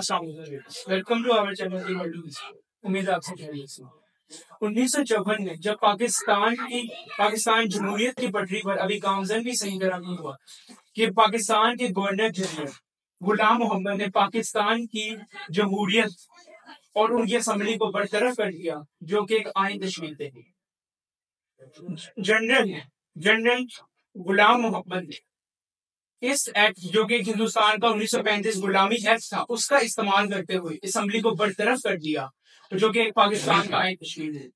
Welcome to our channel उम्मीद आपसे उन्नीस सौ चौवन में जब पाकिस्तान की, पाकिस्तान जमहूरियत की पटरी पर, अभी गामजन भी सही तरह नहीं हुआ, कि पाकिस्तान के गवर्नर जनरल गुलाम मोहम्मद ने पाकिस्तान की जमहूरियत और उनकी असम्बली को बरतरफ कर दिया, जो कि एक आइन तशमील थे। जनरल जनरल गुलाम मोहम्मद ने इस एक्ट जो कि हिंदुस्तान का 1935 गुलामी एक्ट था, उसका इस्तेमाल करते हुए असम्बली को बरतरफ कर दिया जो कि पाकिस्तान का आइन तश्कील है।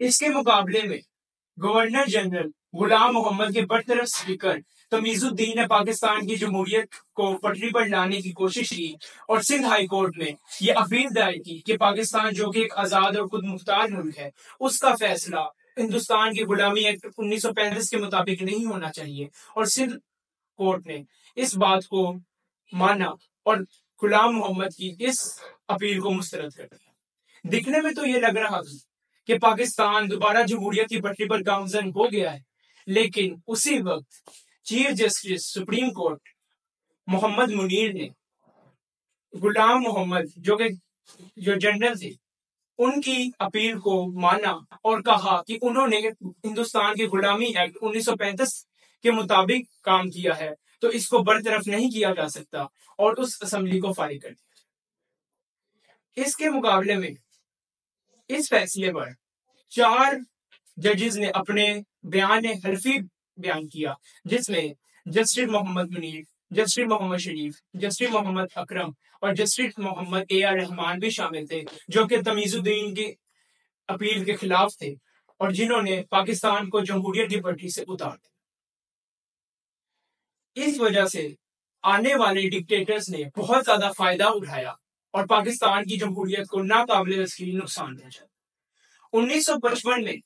इसके मुकाबले में गवर्नर जनरल गुलाम मोहम्मद के बरतरफ स्पीकर तमीजुद्दीन ने पाकिस्तान की जमहूरियत को पटरी पर लाने की कोशिश की और सिंध हाई कोर्ट में ये अपील दायर की कि पाकिस्तान जो कि एक आज़ाद और खुद मुख्तार मुल्क है, उसका फैसला हिंदुस्तान के गुलामी एक्ट 1935 के मुताबिक नहीं होना चाहिए और सिंध कोर्ट ने इस बात को माना और गुलाम मोहम्मद की इस अपील को मुस्तरद कर दिया। दिखने में तो ये लग रहा था कि पाकिस्तान दोबारा जमहूरियत की पटरी पर गामजन हो गया है, लेकिन उसी वक्त chief justice, supreme court Mohammad Munir ने गुलाम मोहम्मद, जो कि, जो जनरल थे, उनकी अपील को माना और कहा कि उन्होंने हिंदुस्तान के गुलामी एक्ट 1935 के मुताबिक काम किया है तो इसको बरतरफ नहीं किया जा सकता और उस असम्बली को फारिग कर दिया इसके मुकाबले में, इस फैसले पर चार जजेस ने अपने बयान हल्फी बयान किया, जिसमें justice Mohammad Munir, justice Mohammad Sharif, justice Mohammad Akram और justice Mohammad A R Rahman भी शामिल थे, जो कि तमीजुद्दीन की अपील के खिलाफ थे और जिन्होंने पाकिस्तान को जमहूरियत की पटरी से उतार दिया। इस वजह से आने वाले डिक्टेटर्स ने बहुत ज़्यादा फ़ायदा उठाया और पाकिस्तान की जमहूरियत को नाकाबिल नुकसान पहुँचा। उन्नीस सौ पचपन में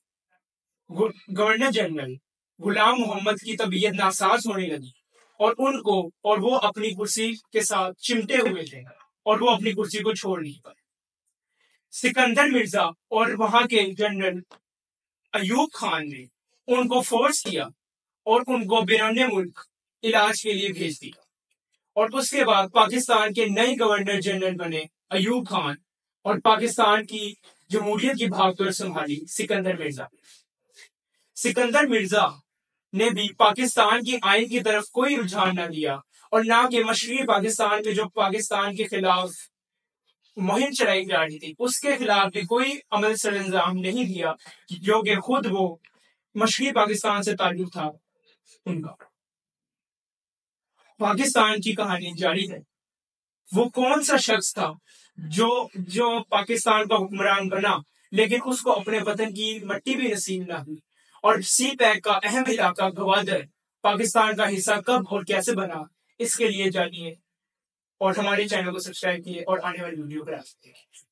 गवर्नर जनरल गुलाम मोहम्मद की तबीयत नासाज होने लगी और उनको, और वो अपनी कुर्सी के साथ चिमटे हुए थे और वो अपनी कुर्सी को छोड़ नहीं पाए। सिकंदर मिर्ज़ा और वहाँ के जनरल अयूब खान ने उनको फोर्स किया और उनको बिरौने मुल्क इलाज के लिए भेज दिया। और उसके बाद पाकिस्तान के नए गवर्नर जनरल बने अयूब खान और पाकिस्तान की जमहूरियत की भागदौड़ संभाली सिकंदर मिर्ज़ा। सिकंदर मिर्ज़ा ने भी पाकिस्तान की आइन की तरफ़ कोई रुझान न दिया और ना के मशरकी पाकिस्तान में जो पाकिस्तान के खिलाफ मुहिम चलाई जा रही थी, उसके खिलाफ भी कोई अमल सर नहीं दिया, जो कि खुद वो मशरकी पाकिस्तान से ताल्लुक था उनका। पाकिस्तान की कहानी जारी है। वो कौन सा शख्स था जो जो पाकिस्तान का हुक्मरान बना, लेकिन उसको अपने वतन की मट्टी भी नसीब ना हुई। और सी पैक का अहम इलाका गवादर पाकिस्तान का हिस्सा कब और कैसे बना, इसके लिए जानिए। और हमारे चैनल को सब्सक्राइब किए और आने वाली वीडियो पर को देखिए